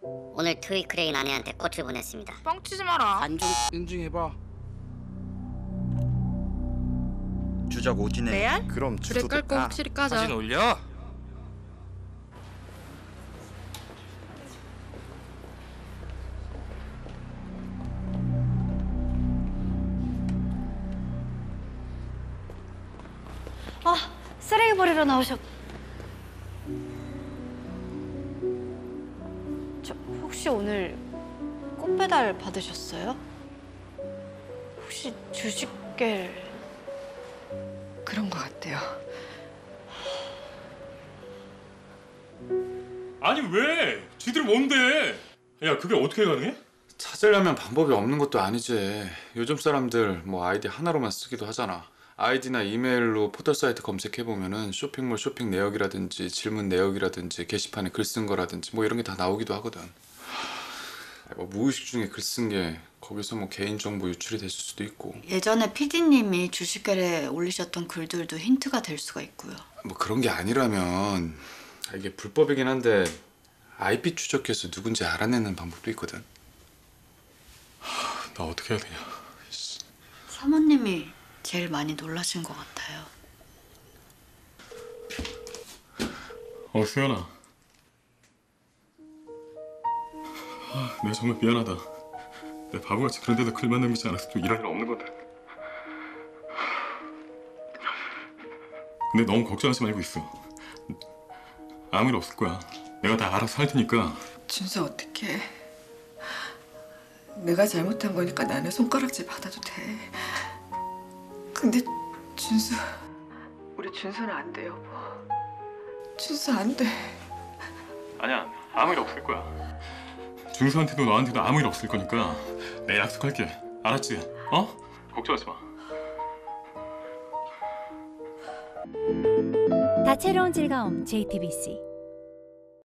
오늘 트위크레인 아내한테 꽃을 보냈습니다. 뻥치지 마라. 안좀 인증해봐. 주작 오진에 레알? 그럼 불에 주소도 깔고 까. 확실히 까자. 사진 올려. 아, 쓰레기 버리러 나오셨. 저 혹시 오늘 꽃 배달 받으셨어요? 혹시 주식갤 그런 것 같아요. 아니 왜? 지들 뭔데? 야 그게 어떻게 가능해? 찾으려면 방법이 없는 것도 아니지. 요즘 사람들 뭐 아이디 하나로만 쓰기도 하잖아. 아이디나 이메일로 포털 사이트 검색해 보면은 쇼핑몰 쇼핑 내역이라든지 질문 내역이라든지 게시판에 글 쓴 거라든지 뭐 이런 게 다 나오기도 하거든. 하, 뭐 무의식 중에 글 쓴 게 거기서 뭐 개인 정보 유출이 됐을 수도 있고 예전에 PD님이 주식갤에 올리셨던 글들도 힌트가 될 수가 있고요. 뭐 그런 게 아니라면 아, 이게 불법이긴 한데 IP 추적해서 누군지 알아내는 방법도 있거든. 나 어떻게 해야 되냐? 사모님이 제일 많이 놀라신 것 같아요. 어 수연아. 아, 내가 정말 미안하다. 내 바보같이 그런 데다 글만 남기지 않아서 좀 일할 일 없는 건데. 근데 너무 걱정하지 말고 있어. 아무 일 없을 거야. 내가 다 알아서 할 테니까 준수 어떡해. 내가 잘못한 거니까 나는 손가락질 받아도 돼. 근데 준수 우리 준수는 안 돼, 여보. 준수 안 돼. 아니야 아무 일 없을 거야 중수한테도 너한테도 아무 일 없을 거니까 내 약속할게 알았지? 어? 걱정하지 마 다채로운 즐거움 JTBC